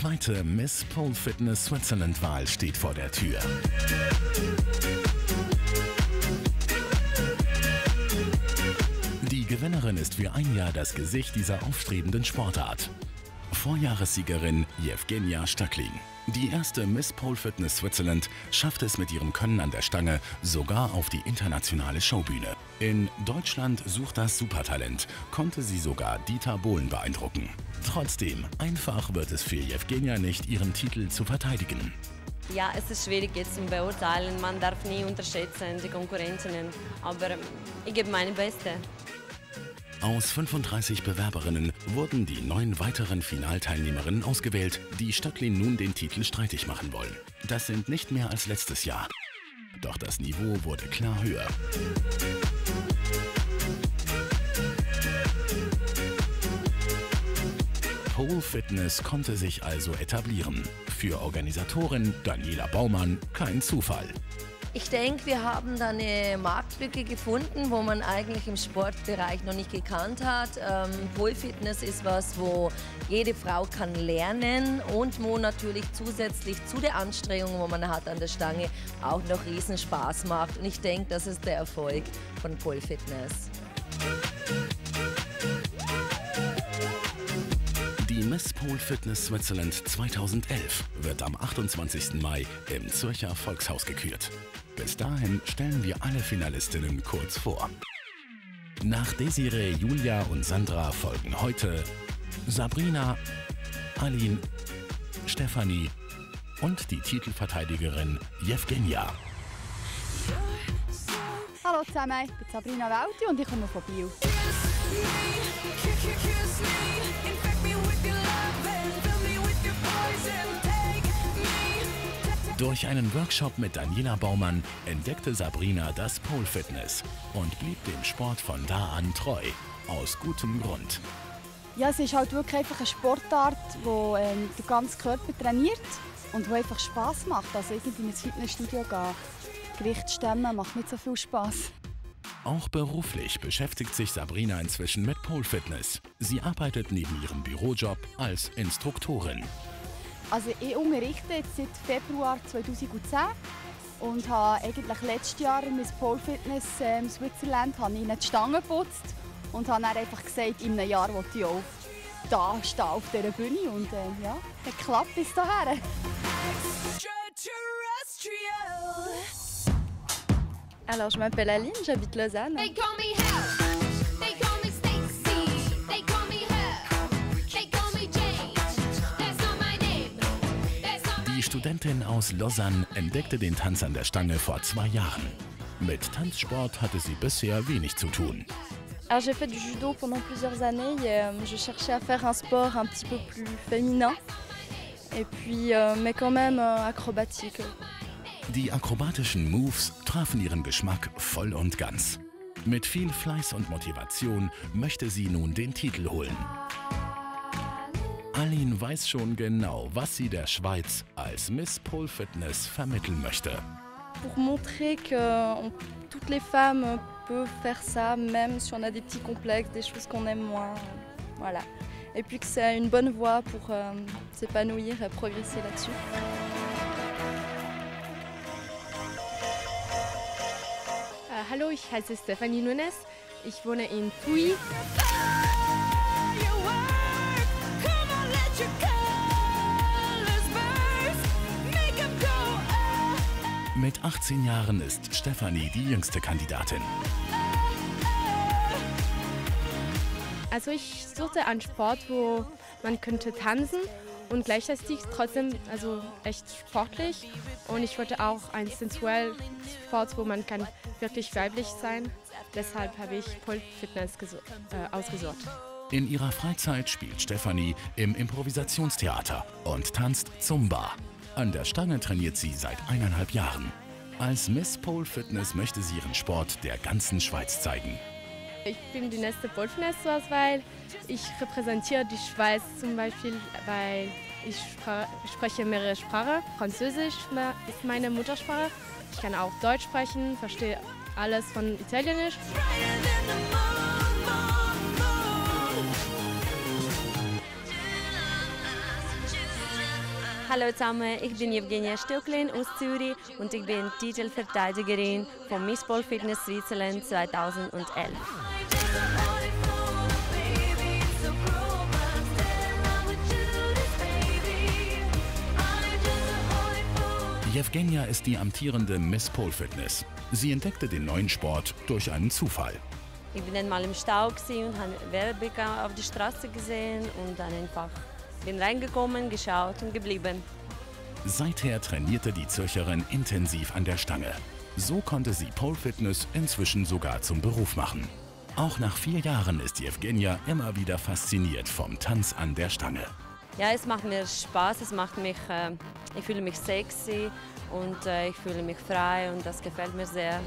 zweite Miss Pole Fitness Switzerland Wahl steht vor der Tür. Gewinnerin ist für ein Jahr das Gesicht dieser aufstrebenden Sportart. Vorjahressiegerin Jewgenia Stöcklin. Die erste Miss Pole Fitness Switzerland schafft es mit ihrem Können an der Stange sogar auf die internationale Showbühne. In Deutschland sucht das Supertalent, konnte sie sogar Dieter Bohlen beeindrucken. Trotzdem, einfach wird es für Jewgenia nicht, ihren Titel zu verteidigen. Ja, es ist schwierig jetzt zu beurteilen. Man darf nie unterschätzen die Konkurrentinnen. Aber ich gebe meine Beste. Aus 35 Bewerberinnen wurden die neun weiteren Finalteilnehmerinnen ausgewählt, die Stöcklin nun den Titel streitig machen wollen. Das sind nicht mehr als letztes Jahr. Doch das Niveau wurde klar höher. Pole Fitness konnte sich also etablieren. Für Organisatorin Daniela Baumann kein Zufall. Ich denke, wir haben da eine Marktlücke gefunden, wo man eigentlich im Sportbereich noch nicht gekannt hat. Ähm, Pole Fitness ist was, wo jede Frau kann lernen und wo natürlich zusätzlich zu der Anstrengung, wo man hat an der Stange, auch noch riesen Spaß macht. Und ich denke, das ist der Erfolg von Pole Miss Pole Fitness Switzerland 2011 wird am 28. Mai im Zürcher Volkshaus gekürt. Bis dahin stellen wir alle Finalistinnen kurz vor. Nach Desiree, Julia und Sandra folgen heute Sabrina, Aline, Stefanie und die Titelverteidigerin Jewgenia. Hallo zusammen, ich bin Sabrina Welti und ich komme von Biel. Me. Durch einen Workshop mit Daniela Baumann entdeckte Sabrina das Pole Fitness und blieb dem Sport von da an treu. Aus gutem Grund. Ja, es ist halt wirklich einfach eine Sportart, die ähm, den ganzen Körper trainiert und die einfach Spass macht. Also irgendwie ins Fitnessstudio gehen, Gewicht stemmen macht nicht so viel Spass. Auch beruflich beschäftigt sich Sabrina inzwischen mit Pole Fitness. Sie arbeitet neben ihrem Bürojob als Instruktorin. Also ich unterrichte jetzt seit Februar 2010 und habe eigentlich letztes Jahr Miss Pole Fitness ähm, Switzerland habe ich ihnen die Stange geputzt und habe dann einfach gesagt, in einem Jahr will ich auch da stehen auf dieser Bühne und äh, ja, hat geklappt bis dahin. Alors, je m'appelle Aline, j'habite Lausanne. They call me Hell. They call me Stacy. They call me Her. They call me Jane. That's not my name. That's not my Die Studentin aus Lausanne entdeckte den Tanz an der Stange vor zwei Jahren. Mit Tanzsport hatte sie bisher wenig zu tun. Alors, j'ai fait du judo pendant plusieurs années et euh, je cherchais à faire un sport un petit peu plus féminin. Et puis, euh, mais quand même euh, acrobatique. Die akrobatischen Moves trafen ihren Geschmack voll und ganz. Mit viel Fleiß und Motivation möchte sie nun den Titel holen. Aline weiß schon genau, was sie der Schweiz als Miss Pole Fitness vermitteln möchte. Pour montrer que euh, toutes les femmes peuvent faire ça, même si on a des petits complexes, des choses qu'on aime moins. Voilà. Et puis que c'est une bonne voie pour euh, s'épanouir et progresser là-dessus. Hallo, ich heiße Stefanie Nunes. Ich wohne in Tui. Mit 18 Jahren ist Stefanie die jüngste Kandidatin. Also ich suchte einen Sport, wo man könnte tanzen und gleichzeitig trotzdem also echt sportlich. Und ich wollte auch einen sensuellen Sport, wo man kann wirklich weiblich sein. Deshalb habe ich Pole Fitness äh, ausgesucht. In ihrer Freizeit spielt Stefanie im Improvisationstheater und tanzt Zumba. An der Stange trainiert sie seit eineinhalb Jahren. Als Miss Pole Fitness möchte sie ihren Sport der ganzen Schweiz zeigen. Ich bin die nächste Pole-Fitness, weil ich repräsentiere die Schweiz zum Beispiel, weil ich spreche mehrere Sprachen. Französisch ist meine Muttersprache. Ich kann auch Deutsch sprechen, verstehe alles von Italienisch. Hallo zusammen, ich bin Evgenia Stöcklin aus Zürich und ich bin Titelverteidigerin von Miss Pole Fitness Switzerland 2011. Jewgenia ist die amtierende Miss Pole Fitness. Sie entdeckte den neuen Sport durch einen Zufall. Ich bin dann mal im Stau und habe Werbung auf der Straße gesehen und dann einfach bin reingekommen, geschaut und geblieben. Seither trainierte die Zürcherin intensiv an der Stange. So konnte sie Pole Fitness inzwischen sogar zum Beruf machen. Auch nach vier Jahren ist Jewgenia immer wieder fasziniert vom Tanz an der Stange. Ja, es macht mir Spaß, es macht mich, äh, ich fühle mich sexy und äh, ich fühle mich frei und das gefällt mir sehr.